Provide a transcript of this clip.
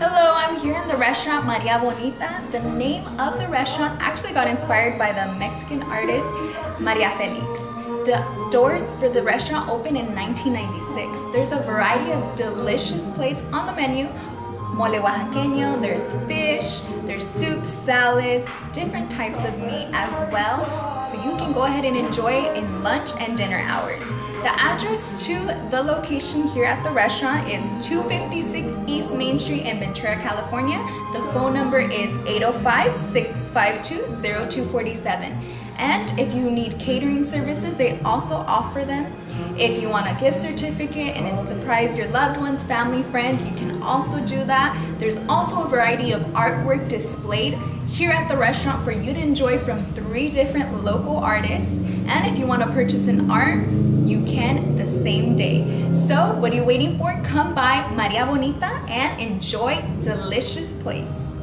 Hello, I'm here in the restaurant Maria Bonita. The name of the restaurant actually got inspired by the Mexican artist Maria Felix. The doors for the restaurant opened in 1996. There's a variety of delicious plates on the menu. Mole oaxaqueño, there's fish, there's soup, salads, different types of meat as well. So you can go ahead and enjoy in lunch and dinner hours. The address to the location here at the restaurant is 256 East Street in Ventura, California. The phone number is 805-652-0247. And if you need catering services, they also offer them. If you want a gift certificate and surprise your loved ones, family, friends, you can also do that. There's also a variety of artwork displayed here at the restaurant for you to enjoy from three different local artists. And if you want to purchase an art, you can the same day. So what are you waiting for? Come by Maria Bonita and enjoy delicious plates.